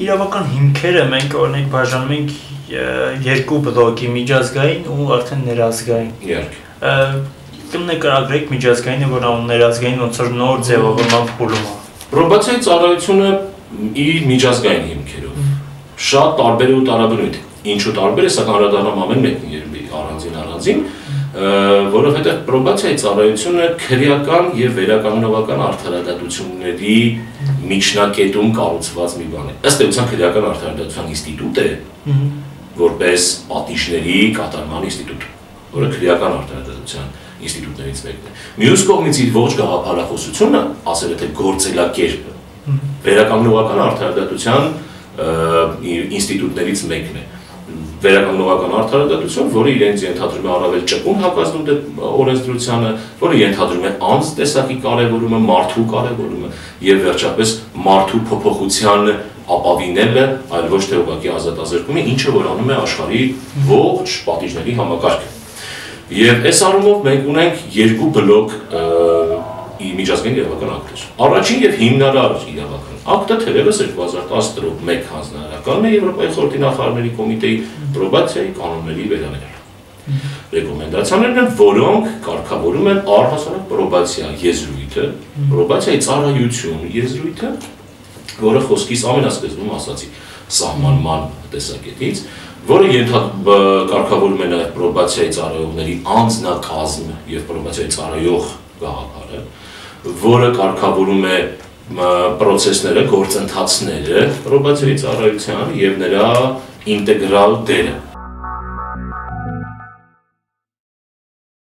իրավական հիմքերը մենք օրինակ բաժանում ենք երկու բլոկի միջազգային ու արդեն ներազգային։ Իհարկե։ Կնկարագրեք միջազգայինը, որ ան ներազգային ոնց որ նոր ձևավորման փուլում է։ Պրոբացիայի ծառայությունը իր միջազգային հիմքերով շատ տարբեր ու տարաբնույթ։ Ինչու տարբեր է, սակայն անդրադառնամ ամեն մեկին երբի առանձին առանձին, որովհետև պրոբացիայի ծառայությունը քրեական եւ վերականգնողական արդարադատությունների միջնակետում կառուցված մի բան է։ Ըստ էության քրեական արդարադատության ինստիտուտ է, որպես պատիժների կատարման ինստիտուտ, որը քրեական արտադրության ինստիտուտներից մեկն է։ Մյուս կողմից իր ոչ գաղափարախոսությունը, ասել է թե գործելակերպը, վերականգնողական արտադրության ինստիտուտներից մեկն է վերականգնողական արդարադատություն, որը իրենց ենթադրում է առավել ճկուն հակազդու օրենսդրությանը, որը ենթադրում է անձ տեսակի կարևորումը, մարդու կարևորումը եւ վերջապես մարդու փոփոխության ապավինելը, այլ ոչ թե ուղղակի ազատազրկումը, ինչը որ անում է աշխարհի ողջ պատիժների համակարգը։ Եւ այս առումով մենք ունենք երկու բլոկ միջազգային իրավական ակտեր։ Առաջին եւ հիմնարար իրավական ակտը թերևս 2010 թվականին մեկ հանձնարարականն է Եվրոպայի խորհրդի նախարարների կոմիտեի պրոբացիայի կանոնների վերանայել ռեկոմենդացիաներն են, որոնք կարգավորում են առհասարակ պրոբացիա եզրույթը, պրոբացիայի ծառայություն եզրույթը, որը խոսքիս ամենասկզբում ասացի սահմանման տեսակետից, որը կարգավորում է նաև պրոբացիայի ծառայողների անձնակազմ եւ պրոբացիայի ծառայող գաղափարը, որը կարգավորում է process-ները, գործընթացները պրոբացիայի ծառայության եւ նրա ինտեգրալ դերը